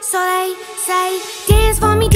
So they say, dance for me,